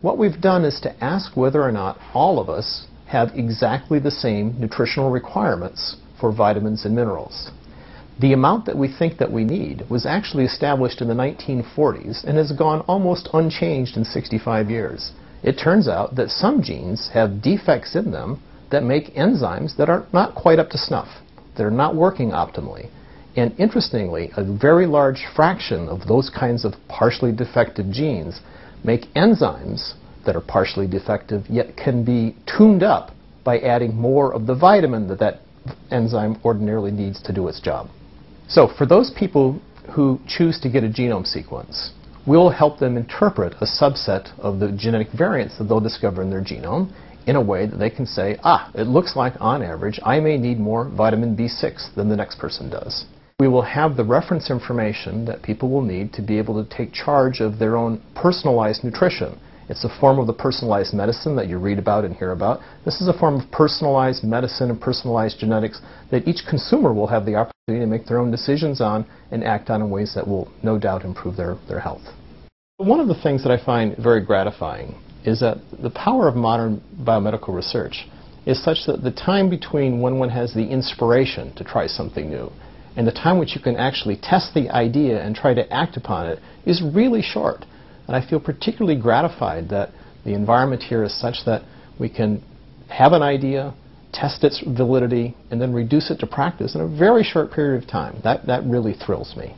what we've done is to ask whether or not all of us have exactly the same nutritional requirements for vitamins and minerals. The amount that we think that we need was actually established in the 1940s and has gone almost unchanged in 65 years. It turns out that some genes have defects in them that make enzymes that are not quite up to snuff. They're not working optimally. And interestingly, a very large fraction of those kinds of partially defective genes make enzymes that are partially defective yet can be tuned up by adding more of the vitamin that that enzyme ordinarily needs to do its job. So for those people who choose to get a genome sequence, we'll help them interpret a subset of the genetic variants that they'll discover in their genome in a way that they can say, ah, it looks like on average I may need more vitamin B6 than the next person does. We will have the reference information that people will need to be able to take charge of their own personalized nutrition. It's a form of the personalized medicine that you read about and hear about. This is a form of personalized medicine and personalized genetics that each consumer will have the opportunity to make their own decisions on and act on in ways that will no doubt improve their, their health. One of the things that I find very gratifying is that the power of modern biomedical research is such that the time between when one has the inspiration to try something new and the time which you can actually test the idea and try to act upon it is really short. And I feel particularly gratified that the environment here is such that we can have an idea, test its validity, and then reduce it to practice in a very short period of time. That, that really thrills me.